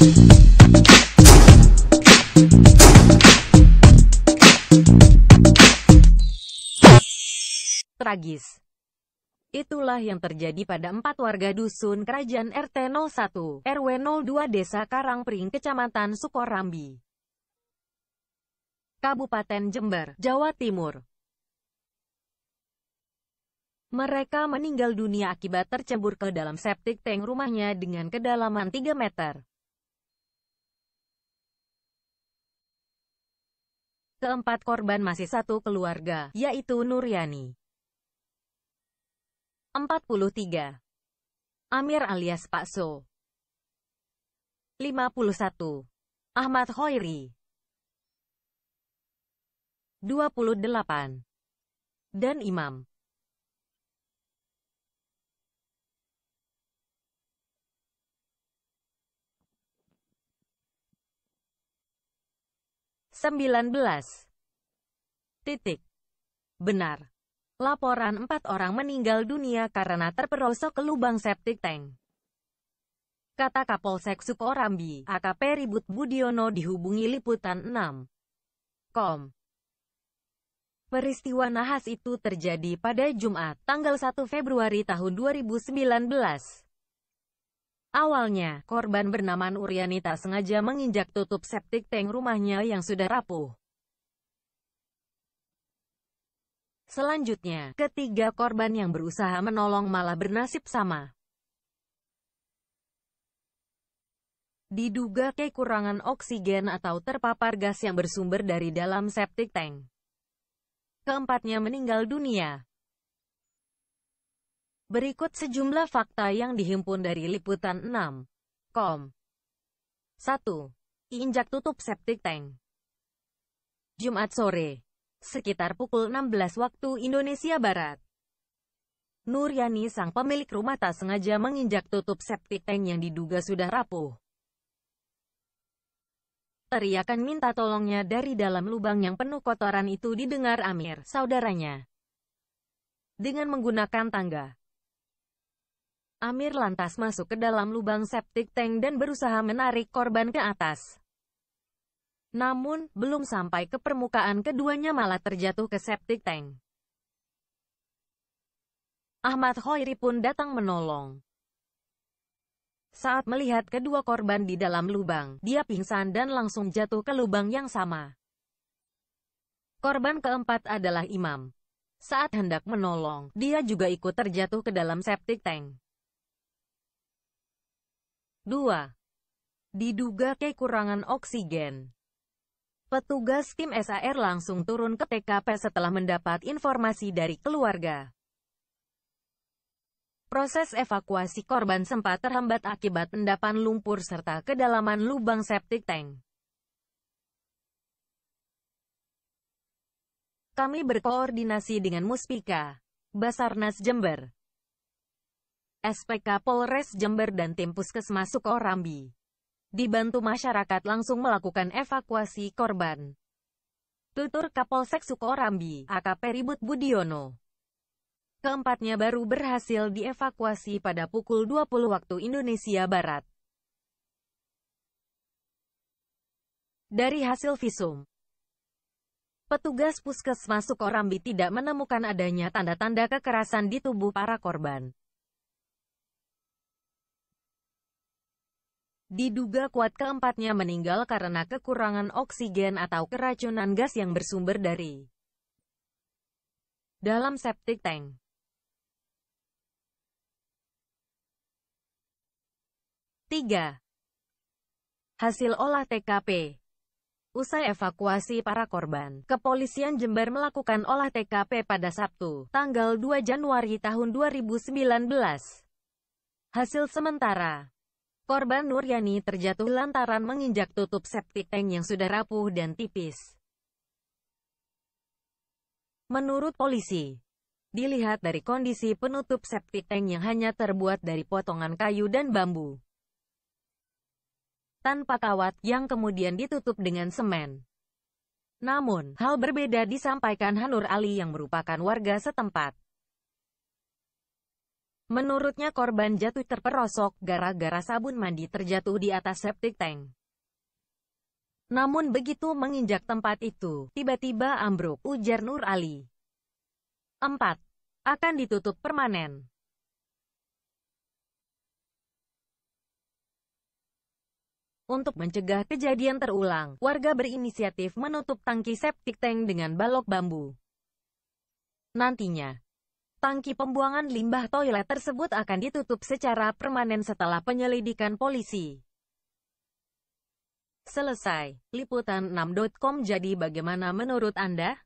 Tragis. Itulah yang terjadi pada empat warga dusun kerajaan RT 01, RW 02 Desa Karangpring, Kecamatan Sukorambi, Kabupaten Jember, Jawa Timur. Mereka meninggal dunia akibat tercebur ke dalam septic tank rumahnya dengan kedalaman 3 meter. Keempat korban masih satu keluarga, yaitu Nuryani. 43. Amir alias Pak So. 51. Ahmad Hoiri. 28. Dan Imam. Sembilan belas. Titik. Benar. Laporan empat orang meninggal dunia karena terperosok ke lubang septic tank. Kata Kapolsek Sukorambi, AKP Ribut Budiono dihubungi Liputan 6. Kom. Peristiwa nahas itu terjadi pada Jumat, tanggal 1 Februari tahun 2019. Awalnya, korban bernama Nuryani tak sengaja menginjak tutup septic tank rumahnya yang sudah rapuh. Selanjutnya, ketiga korban yang berusaha menolong malah bernasib sama. Diduga kekurangan oksigen atau terpapar gas yang bersumber dari dalam septic tank. Keempatnya meninggal dunia. Berikut sejumlah fakta yang dihimpun dari Liputan 6. Com. 1. Injak tutup septic tank. Jumat sore, sekitar pukul 16 waktu Indonesia Barat. Nuryani sang pemilik rumah tak sengaja menginjak tutup septic tank yang diduga sudah rapuh. Teriakan minta tolongnya dari dalam lubang yang penuh kotoran itu didengar Amir, saudaranya. Dengan menggunakan tangga. Amir lantas masuk ke dalam lubang septic tank dan berusaha menarik korban ke atas. Namun, belum sampai ke permukaan keduanya malah terjatuh ke septic tank. Ahmad Hoiri pun datang menolong. Saat melihat kedua korban di dalam lubang, dia pingsan dan langsung jatuh ke lubang yang sama. Korban keempat adalah Imam. Saat hendak menolong, dia juga ikut terjatuh ke dalam septic tank. 2. Diduga kekurangan oksigen. Petugas tim SAR langsung turun ke TKP setelah mendapat informasi dari keluarga. Proses evakuasi korban sempat terhambat akibat endapan lumpur serta kedalaman lubang septic tank. Kami berkoordinasi dengan Muspika, Basarnas Jember, SPK Polres Jember dan tim Puskesmas Sukorambi dibantu masyarakat langsung melakukan evakuasi korban. Tutur Kapolsek Sukorambi, AKP Ribut Budiono. Keempatnya baru berhasil dievakuasi pada pukul 20 waktu Indonesia Barat. Dari hasil visum, petugas puskesmas Sukorambi tidak menemukan adanya tanda-tanda kekerasan di tubuh para korban. Diduga kuat keempatnya meninggal karena kekurangan oksigen atau keracunan gas yang bersumber dari dalam septic tank. Tiga. Hasil olah TKP Usai evakuasi para korban, Kepolisian Jember melakukan olah TKP pada Sabtu, tanggal 2 Januari tahun 2019. Hasil sementara, Korban Nuryani terjatuh lantaran menginjak tutup septic tank yang sudah rapuh dan tipis. Menurut polisi, dilihat dari kondisi penutup septic tank yang hanya terbuat dari potongan kayu dan bambu. Tanpa kawat yang kemudian ditutup dengan semen. Namun, hal berbeda disampaikan Hanur Ali yang merupakan warga setempat. Menurutnya korban jatuh terperosok gara-gara sabun mandi terjatuh di atas septic tank. Namun begitu menginjak tempat itu, tiba-tiba ambruk, ujar Nur Ali. 4. Akan ditutup permanen. Untuk mencegah kejadian terulang, warga berinisiatif menutup tangki septic tank dengan balok bambu. Nantinya, Tangki pembuangan limbah toilet tersebut akan ditutup secara permanen setelah penyelidikan polisi. Selesai. Liputan 6.com jadi bagaimana menurut Anda?